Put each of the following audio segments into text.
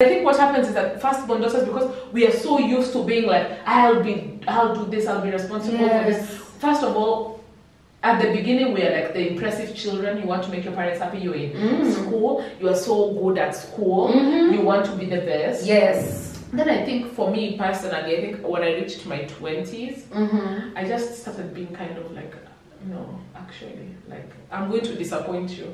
I think what happens is that first firstborn daughters, because we are so used to being like, I'll be, I'll do this, I'll be responsible Yes. for this. First of all, at the beginning, we are like the impressive children. You want to make your parents happy. You're in Mm. school. You are so good at school. Mhm. You want to be the best. Yes. Then I think for me personally, I think when I reached my twenties, Mm-hmm. I just started being kind of like, no, actually, like I'm going to disappoint you.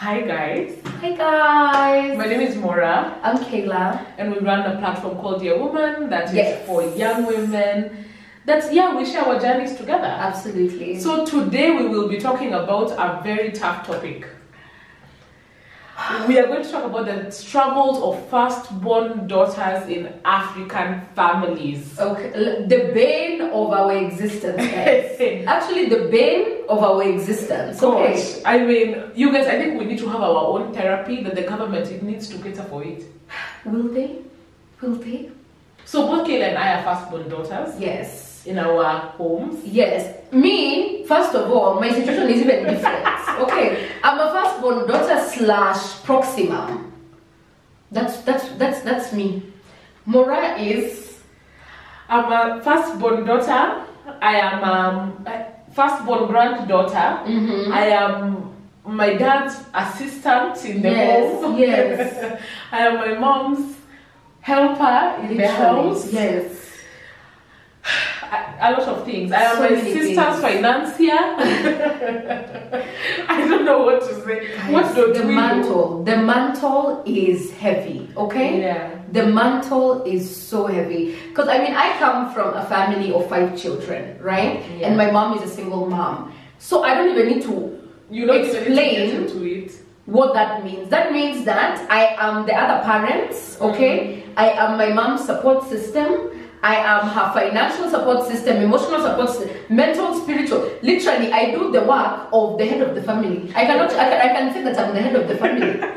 Hi guys, Hi guys. my name is Mora. I'm Kayla. and we run a platform called Dear Woman that is Yes. for young women. That yeah, we share our journeys together. Absolutely. So today we will be talking about a very tough topic. We are going to talk about the struggles of firstborn daughters in African families. okay, the bane of our existence. guys. Actually, the bane of our existence. Okay. I mean, you guys, I think we need to have our own therapy that the government it needs to cater for it. Will they? Will they? So both Kayla and I are firstborn daughters Yes. In our homes. Yes. Me, first of all, my situation is even different. okay. I'm a firstborn daughter slash proxima. That's that's that's that's me. Mora is I'm a firstborn daughter. I am um, a firstborn granddaughter. Mhm. I am my dad's assistant in the Yes, home. yes. I am my mom's helper in the house. Yes. A, lot of things. I am So my sister's things. financier. I don't know what to say. what do the mantle the mantle is heavy okay Yeah. the mantle is so heavy because i mean i come from a family of five children right Yeah. and my mom is a single mom so i don't even need to You don't even need to get Explain. into it. what that means that means that i am the other parents okay mm-hmm. i am my mom's support system I am her financial support system, emotional support system, mental, spiritual. Literally, I do the work of the head of the family. I cannot, I can, I can say that I'm the head of the family.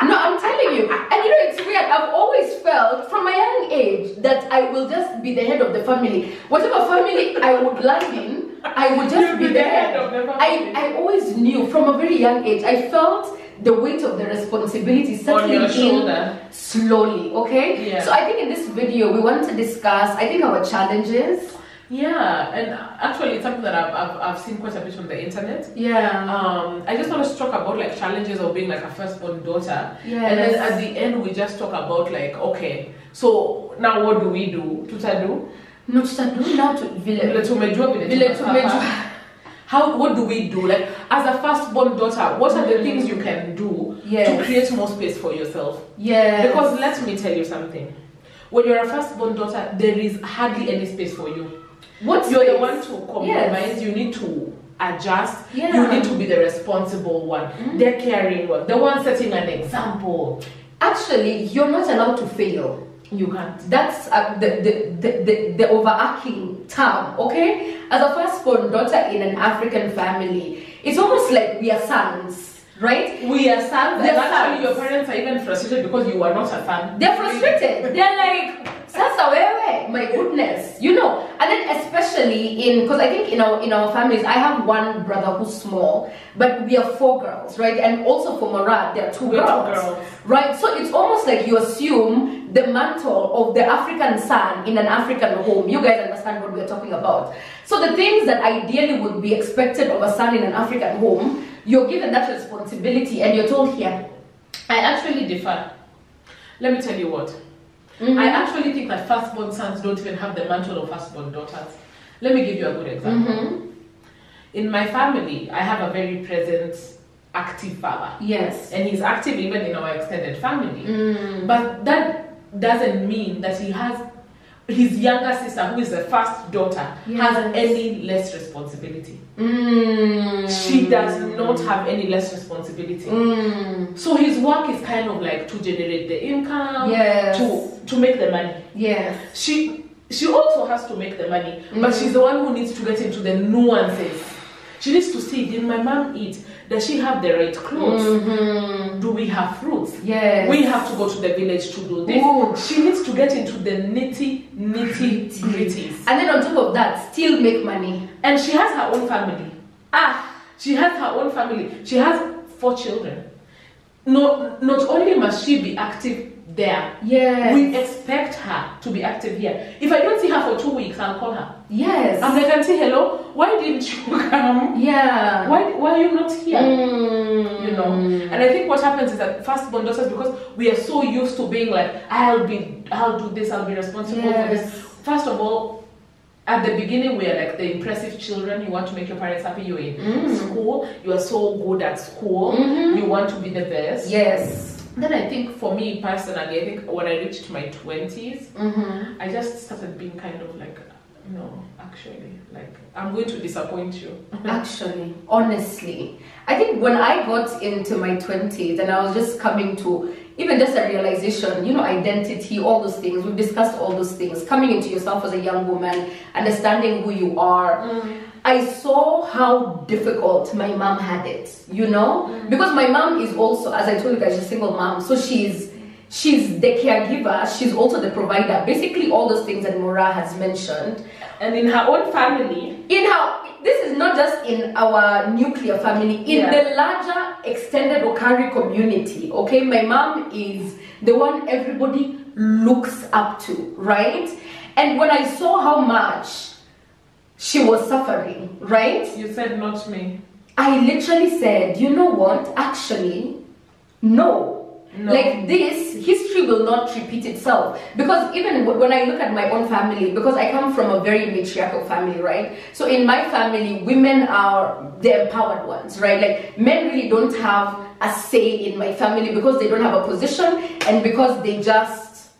No, I'm telling you. And you know, it's weird. I've always felt from a young age that I will just be the head of the family. Whatever family I would land in, I would just You'll be, the head. of the I. I always knew from a very young age. I felt the weight of the responsibility On settling in slowly. Okay. Yeah. So I think in this video we want to discuss. I think our challenges. Yeah, and actually, it's something that I've, I've, I've seen quite a bit on the internet. Yeah. Um, I just want to talk about like challenges of being like a firstborn daughter, Yes. and then at the end we just talk about like okay, so now what do we do? Tutadu, no, tutadu now to vile tumejua vile tumejua. How what do we do? Like as a firstborn daughter, what are the mm-hmm. things you can do Yes. to create more space for yourself? Yeah. Because let me tell you something. When you're a firstborn daughter, there is hardly any space for you. what You're the one to compromise. You need to adjust. Yeah. You need to be the responsible one, mm-hmm. the caring one, the one setting an example. Actually, you're not allowed to fail. You can't. That's uh, the, the, the, the, the overarching term, okay? As a firstborn daughter in an African family, it's almost like we are sons, right? We are sons, and actually, your parents are even frustrated because you are not a son. They're frustrated. They're like, Sasa wewe, my goodness, you know. And then especially in, because I think in our in our families, I have one brother who's small, but we are four girls, right? And also for Mora, there are 2 We're two girls, girls. right? So it's almost like you assume the mantle of the African son in an African home. You guys understand what we're talking about. So the things that ideally would be expected of a son in an African home, you're given that responsibility, and you're told here. I actually differ. Let me tell you what. Mhm. I actually think that firstborn sons don't even have the mantle of firstborn daughters. Let me give you a good example. Mhm. In my family, I have a very present, active father. Yes. And he's active even in our extended family. Mm. But that doesn't mean that he has his younger sister, who is the first daughter, has any less responsibility. Mm. She does not have any less responsibility. Mm. So his work is kind of like to generate the income, Yes. to to make the money. Yes. She she also has to make the money, but Mhm. she's the one who needs to get into the nuances. She needs to see, did my mom eat? Does she have the right clothes? Mhm. Do we have fruits? Yes. We have to go to the village to do this. Ooh. She needs to get into the nitty, nitty gritties. And then on top of that, still make money. And she has her own family. Ah. She has her own family. She has four children. no, not only must she be active there, Yes. we expect her to be active here. If I don't see her for two weeks, I'll call her. yes. I'm like, Auntie, hello, why didn't you come? yeah. Why, why are you not here? Mm. You know, and I think what happens is that firstborn daughters, because we are so used to being like, I'll be, I'll do this, I'll be responsible for this. First of all, at the beginning, we are like the impressive children. You want to make your parents happy. You're in Mm. school. You are so good at school. Mhm. You want to be the best. Yes. Then I think for me personally, I think when I reached my twenties, Mm-hmm. I just started being kind of like, no, actually, like I'm going to disappoint you. Actually, honestly, I think when I got into my 20s and I was just coming to even just a realization, you know, identity, all those things, we've discussed all those things, coming into yourself as a young woman, understanding who you are. I saw how difficult my mom had it, you know, mm. because my mom is also, as I told you guys, she's a single mom, so she's she's the caregiver, she's also the provider, basically all those things that Mora has mentioned. And in her own family, in how this is not just in our nuclear family. In Yeah. the larger extended okari community okay? My mom is the one everybody looks up to right? And when i saw how much she was suffering right? You said not me. i literally said you know what? Actually no. No. like this history will not repeat itself. Because even when i look at my own family because i come from a very matriarchal family right? So in my family women are the empowered ones right? Like men really don't have a say in my family because they don't have a position and because they just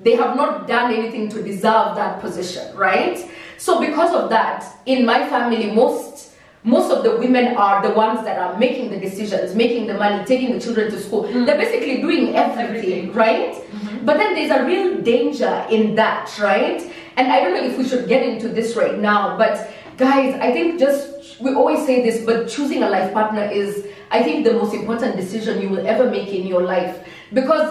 they have not done anything to deserve that position right so because of that in my family most most of the women are the ones that are making the decisions making the money taking the children to school. Mm-hmm. They're basically doing everything, Everything. right? Mm-hmm. But then there's a real danger in that right? And i don't know if we should get into this right now but guys i think just we always say this but choosing a life partner is i think the most important decision you will ever make in your life. Because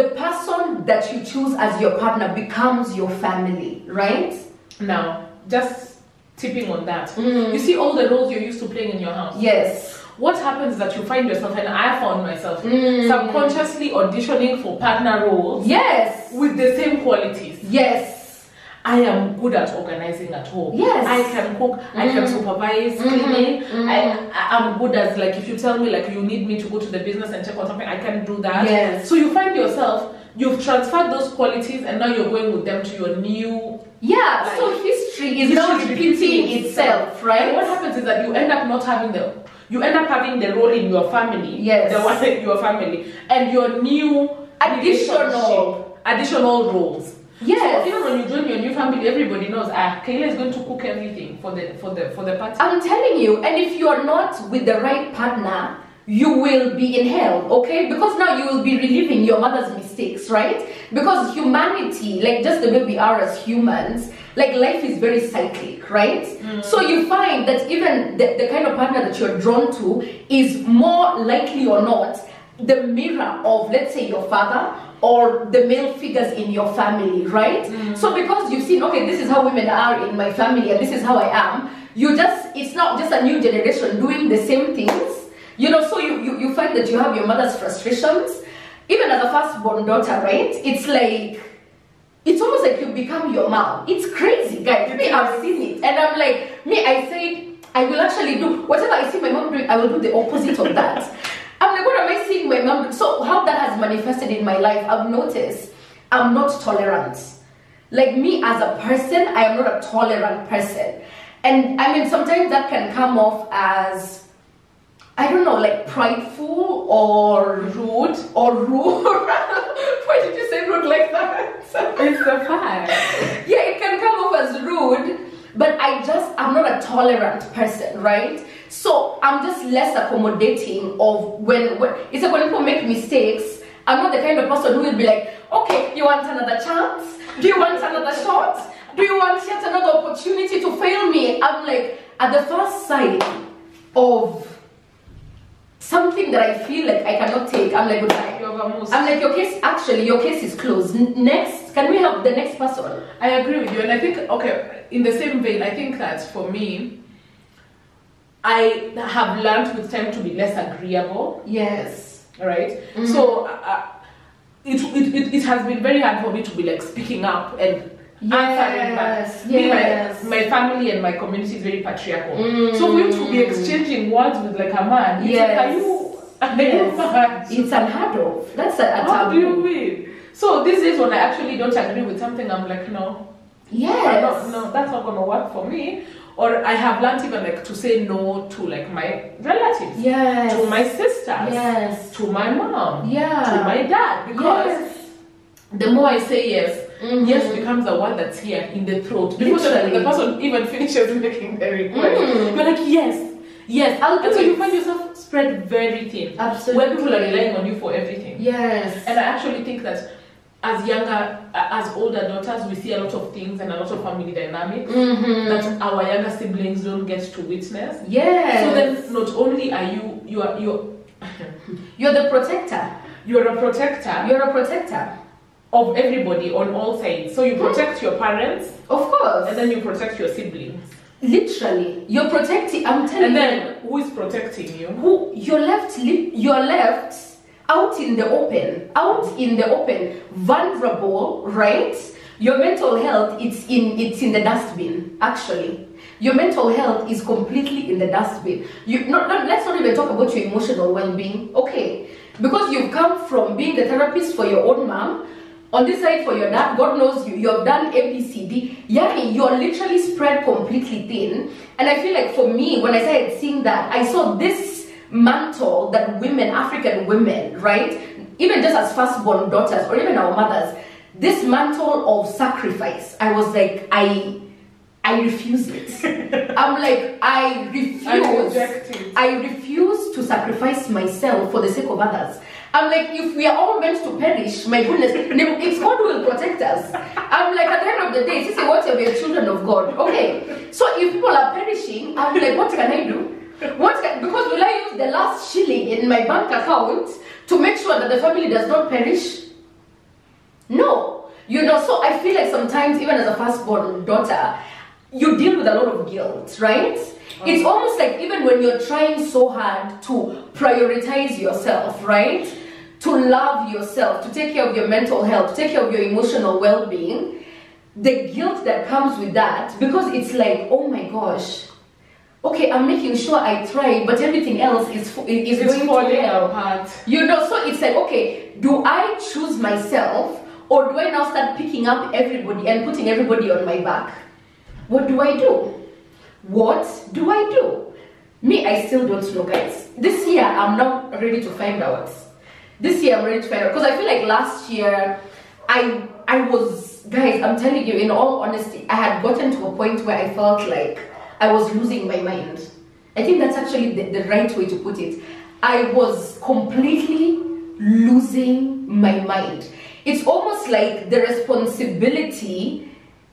the person that you choose as your partner becomes your family right? Now, just tipping on that. Mm. You see all the roles you're used to playing in your house. yes What happens is that you find yourself, and I found myself Mm. subconsciously auditioning for partner roles yes with the same qualities. yes I am good at organizing at home. Yes. I can cook. I can Mhm. supervise Mhm. cleaning. Mhm. I, I am good as like if you tell me like you need me to go to the business and check on something, I can do that. Yes. So you find yourself you've transferred those qualities and now you're going with them to your new. Yeah Like, so history is now repeating repeating itself And what happens is that you end up not having the. You end up having the role in your family. Yes. The one in your family and your new Additional. additional roles. Yes. So even when you join your new family, everybody knows ah Kayla is going to cook everything for the for the for the party. I'm telling you, and if you're not with the right partner, you will be in hell, okay? Because now you will be reliving your mother's mistakes, right? Because humanity, like just the way we are as humans, like life is very cyclic, right? Mm. So you find that even the, the kind of partner that you're drawn to is more likely or not the mirror of, let's say, your father or the male figures in your family, right? Mm. So because you've seen, okay, this is how women are in my family and this is how I am, you just, it's not just a new generation doing the same things. You know, so you, you, you find that you have your mother's frustrations. Even as a firstborn daughter, right? It's like, it's almost like you become your mom. It's crazy, guys. Me, I've seen it. And I'm like, me, I said, I will actually do whatever I see my mom doing, I will do the opposite of that. I'm like, what am I seeing my mom do? So, how that has manifested in my life, I've noticed I'm not tolerant. Like, me as a person, I am not a tolerant person. And I mean, sometimes that can come off as, I don't know, like prideful or Rude. or rude. Why did you say rude like that? It's the fact. yeah, it can come off as rude, but I just I'm not a tolerant person, right? So I'm just less accommodating of when, when it's like when people make mistakes. I'm not the kind of person who will be like, okay, you want another chance? Do you want another shot? Do you want yet another opportunity to fail me? I'm like, at the first sight of something that I feel like I cannot take, I'm like, goodbye. You have almost. I'm like, your case, actually, your case is closed. Next, can we have the next person? I agree with you, and I think okay. In the same vein, I think that for me, I have learned with time to be less agreeable. Yes. All right? Mm-hmm. So uh, it, it, it, it has been very hard for me to be like speaking up and back. Yes, Me, my- yes. My, family and my community is very patriarchal. Mm. So for you to be exchanging words with like a man, it's like, Yes. are you, are you Yes. mad? It's unheard of. That's a, a How do you mean? So this is when I actually don't agree with something, I'm like, no, Yes. not, no, that's not gonna work for me. Or I have learned even like to say no to like my relatives, Yes. to my sisters, Yes. to my mom, Yeah. to my dad, because Yes. the more I say yes, Mhm. yes becomes a word that's here in the throat. Before the, the person even finishes making the request, Mm. you're like, yes, yes. I'll and so you find yourself spread very thin. Absolutely. Where people are relying on you for everything. Yes. And I actually think that as younger, as older daughters, we see a lot of things and a lot of family dynamics mm-hmm. that our younger siblings don't get to witness. Yes. So then, not only are you you are you you're the protector. you're a protector You're a protector. Of everybody on all sides. So you hmm. protect your parents Of course. and then you protect your siblings. Literally, you're protecting. I'm telling And you. And then who is protecting you? who you're left li- you're left out in the open out in the open vulnerable right your mental health it's in it's in the dustbin actually your mental health is completely in the dustbin you not, not let's not even talk about your emotional well-being okay because you've come from being the therapist for your own mom on this side for your dad, God knows you, you have done ABCD. Yeah, you're literally spread completely thin. And I feel like for me, when I started seeing that, I saw this mantle that women, African women, right? Even just as firstborn daughters or even our mothers, this mantle of sacrifice. I was like, I I refuse it. I'm like, I refuse. I reject it. I refuse to sacrifice myself for the sake of others. I'm like, if we are all meant to perish, my goodness, it's God who will protect us. I'm like, at the end of the day, this is what we are children of God. Okay, so if people are perishing, I'm like, what can I do? What can, because will I use the last shilling in my bank account to make sure that the family does not perish? No. You know, so I feel like sometimes, even as a firstborn daughter, you deal with a lot of guilt, right? It's uh-huh. almost like even when you're trying so hard to prioritize yourself, right? To love yourself, to take care of your mental health, to take care of your emotional well being, the guilt that comes with that, because it's like, oh my gosh, okay, I'm making sure I try, but everything else is, is It's going falling to apart. You know, so it's like, okay, do I choose myself or do I now start picking up everybody and putting everybody on my back? What do I do? What do I do? Me, I still don't know, guys. This year, I'm not ready to find out. This year, I'm ready to find out because I feel like last year, I I was, guys. I'm telling you, in all honesty, I had gotten to a point where I felt like I was losing my mind. I think that's actually the, the right way to put it. I was completely losing my mind. It's almost like the responsibility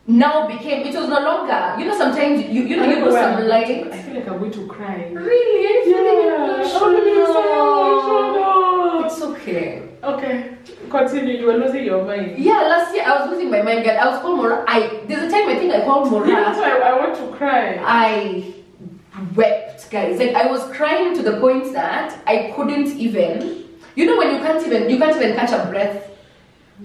now became it was no longer you know sometimes you you know you know some like I feel like I'm going to cry. really you feeling Yeah, emotional? I'm okay Okay, continue. You were losing your mind. yeah last year I was losing my mind girl I was called Mora I there's a time I think I called Mora Yeah, that's why I want to cry. I wept, guys. Like I was crying to the point that I couldn't even. You know when you can't even you can't even catch a breath.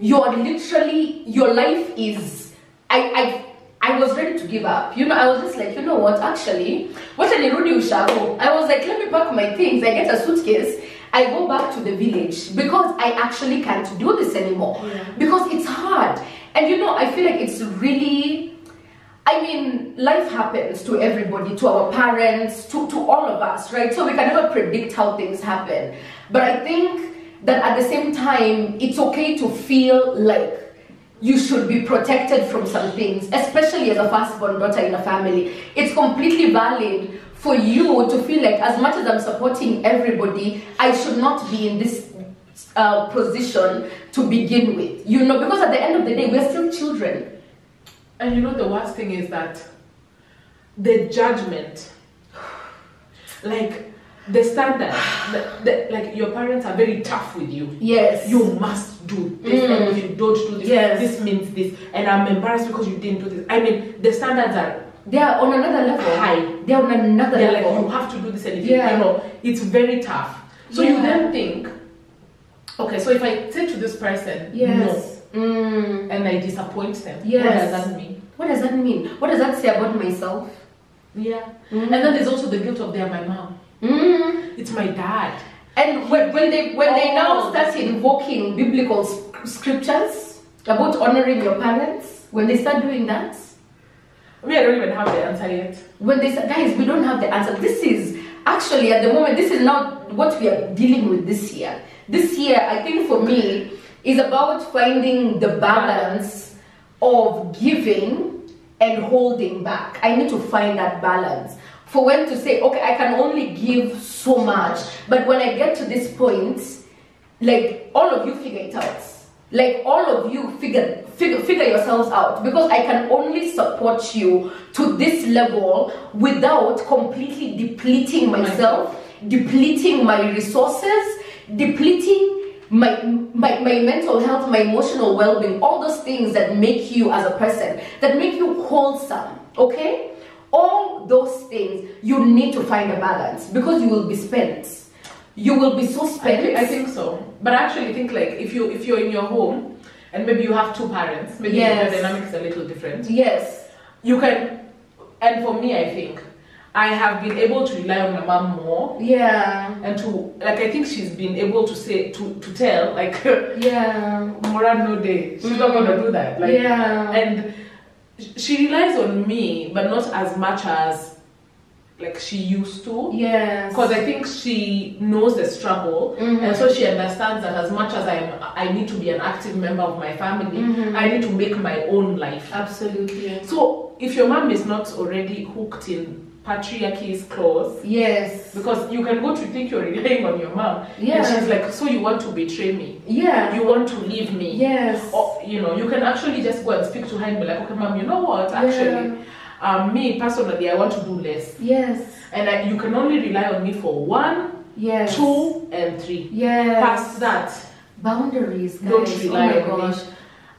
You're literally your life is. I I. I was ready to give up. You know, I was just like, you know what? Actually, what an Irudi Ushago. I was like, let me pack my things. I get a suitcase. I go back to the village because I actually can't do this anymore. Yeah. Because it's hard. And you know, I feel like it's really I mean, life happens to everybody, to our parents, to, to all of us, right? So we can never predict how things happen. But I think that at the same time, it's okay to feel like you should be protected from some things, especially as a firstborn daughter in a family. It's completely valid for you to feel like, as much as I'm supporting everybody, I should not be in this uh, position to begin with. You know, because at the end of the day, we're still children. And you know the worst thing is that the judgment, like the standard, the, the, like your parents are very tough with you. Yes. You must do this, Mm. and if you don't do this, Yes. this means this, and I'm embarrassed because you didn't do this. I mean, the standards are They are on another level. High. They're on another they're like level. you have to do this, and Yeah. you know, it's very tough. So you then think, Okay, so if I say to this person Yes. Mm. and I disappoint them, yes. what does that mean? What does that mean? What does that say about myself? Yeah. Mm. And then there's also the guilt of they're my mom. Mm. It's my dad. And when, when they when they now Oh. start invoking biblical scriptures about honoring your parents, when they start doing that, I don't even have the answer yet. when they say, guys, we don't have the answer. This is actually at the moment, this is not what we are dealing with this year. This year, I think for me, is about finding the balance of giving and holding back. I need to find that balance. For when to say, okay, I can only give so much, but when I get to this point, like all of you figure it out like all of you figure figure figure yourselves out. Because i can only support you to this level without completely depleting myself depleting my resources depleting my, my my mental health my emotional well-being all those things that make you as a person that make you wholesome okay? All those things you need to find a balance because you will be spent you will be so I spent think, I think so. But I actually think like if you if you're in your home and maybe you have two parents, maybe Yes. the dynamic is a little different. yes You can and for me I think I have been able to rely on my mom more yeah and to like I think she's been able to say to to tell like yeah Mora no day. She's not gonna do that. Like yeah and she relies on me but not as much as like she used to. yes Because I think she knows the struggle, Mhm. and so she understands that as much as I'm, I need to be an active member of my family, Mhm. I need to make my own life. absolutely So if your mom is not already hooked in patriarchy's claws, yes because you can go to think you're relying on your mom, Yeah. and she's like, so you want to betray me, yeah you want to leave me, yes or you know, you can actually just go and speak to her and be like, okay, mom, you know what, actually, um, me personally, I want to do less, yes and I, you can only rely on me for one yes two and three. yes Past that, boundaries guys Don't oh rely my on me.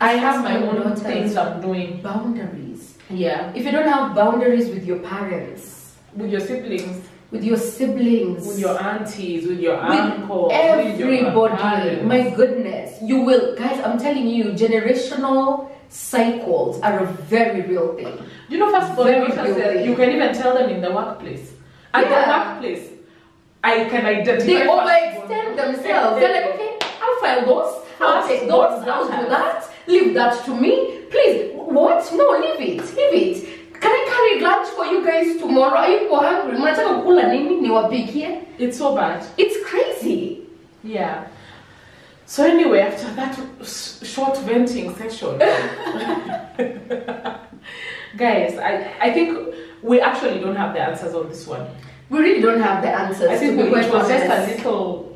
I have my own things I'm doing. boundaries Yeah. if you don't have boundaries with your parents With your siblings, with your siblings with your aunties, with your with uncles, with your everybody. My goodness, you will, guys. I'm telling you, generational cycles are a very real thing. you know, first of all, Very what I you can even tell them in the workplace. At Yeah. the workplace, I can identify. They overextend themselves. They're like, okay, I'll file those. I'll take those. I'll do that. Leave that to me, please. What? No, leave it. Leave it. Can I carry lunch for you guys tomorrow? Are you hungry? Mnataka kula nini niwapikie? It's so bad. It's crazy. Yeah. So anyway, after that short venting session, guys, I, I think we actually don't have the answers on this one. We really don't have the answers. I think to we, it was just a little.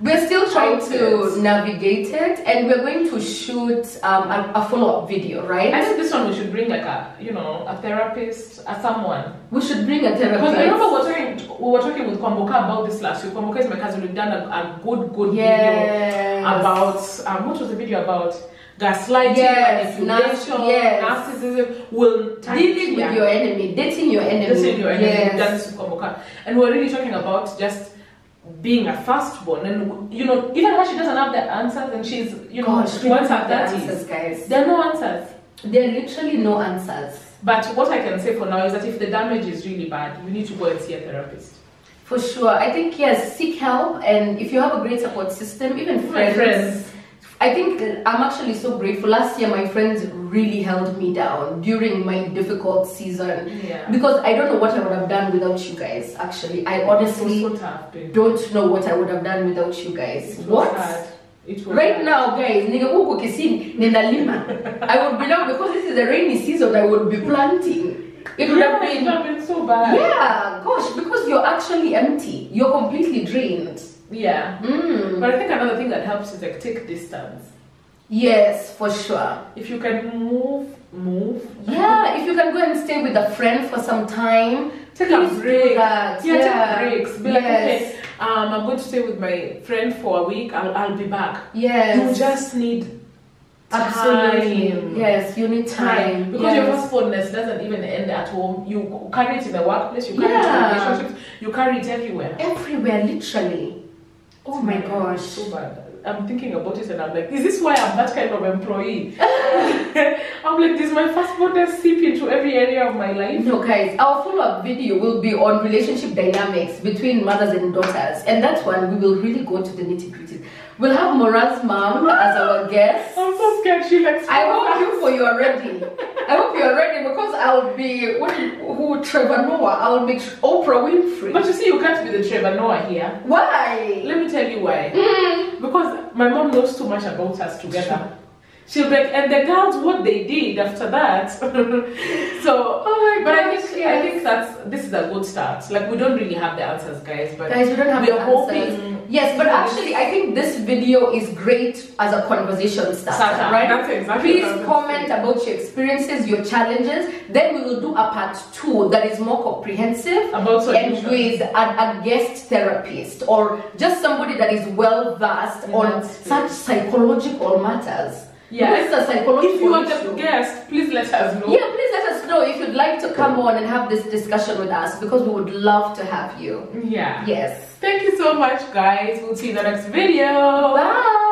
We're still trying to navigate it, and we're going to shoot um, a, a follow-up video, right? I think this one we should bring like a, you know, a therapist, a someone. We should bring a therapist. Because I remember we were talking, we were talking with Kwamboka about this last week. Kwamboka is my cousin. We've done a, a good, good Yes. video about um, what was the video about? Gaslighting, Yes, manipulation, nas- yes. narcissism. Will Dealing with your enemy, dating your enemy. Saying your enemy. Yes. We've done this with Kwamboka, and we're really talking about just being a firstborn, and you know, even when she doesn't have the answers, and she's, you know, Gosh, she wants her have the thirties. answers, guys. There are no answers. There are literally no answers. But what I can say for now is that if the damage is really bad, you need to go and see a therapist. For sure. I think, yes, seek help, and if you have a great support system, even friends. friends. I think I'm actually so grateful. Last year, my friends really held me down during my difficult season. Yeah. Because I don't know what I would have done without you guys. Actually, I honestly so tough, don't know what I would have done without you guys. It What? hard. Right hard. now, guys, nigga huko kisini nenda lima. I would be now because this is a rainy season. I would be planting. It would have Yeah, it been would have been so bad. yeah, gosh, because you're actually empty. You're completely drained. Yeah. Mm. But I think another thing that helps is like take distance. Yes, for sure. If you can move, move. Yeah, if you can go and stay with a friend for some time, Take a break. Yeah, yeah. take breaks. Be like, yes. okay, um, I'm going to stay with my friend for a week. I'll, I'll be back. Yes. You just need Absolutely. time. Yes, you need time. Because your yes. doesn't even end at home. You carry it in the workplace, you carry it in relationships, you carry it everywhere. everywhere, literally. Oh my gosh. So bad. I'm thinking about it and I'm like, is this why I'm that kind of employee? I'm like, this is my first border seep into every area of my life. No, guys, our follow up video will be on relationship dynamics between mothers and daughters, and that one we will really go to the nitty gritty. We'll have Mora's mom as our guest. I'm so scared she likes I hope you for you are ready. I hope you are ready because I'll be what who Trevor Noah. I'll be Oprah Winfrey. But you see, you can't be the Trevor Noah here. Why? Let me tell you why. Mm. Because my mom knows too much about us together. She'll be like, and the girls, what they did after that. so, Oh my but I gosh, think I think that's this is a good start. Like we don't really have the answers, guys, but Guys, we don't have we're the answers. hoping. Yes, but actually, I think this video is great as a conversation starter, Starter. right? That's exactly Please what comment saying. about your experiences, your challenges. Then we will do a part two that is more comprehensive About and solutions. with a, a guest therapist or just somebody that is well versed In on such psychological matters. Yeah. Because it's a psychological If you are the guest, please let us know. Yeah, please let us know if you'd like to come on and have this discussion with us because we would love to have you. Yeah. Yes. Thank you so much, guys. We'll see you in the next video. Bye.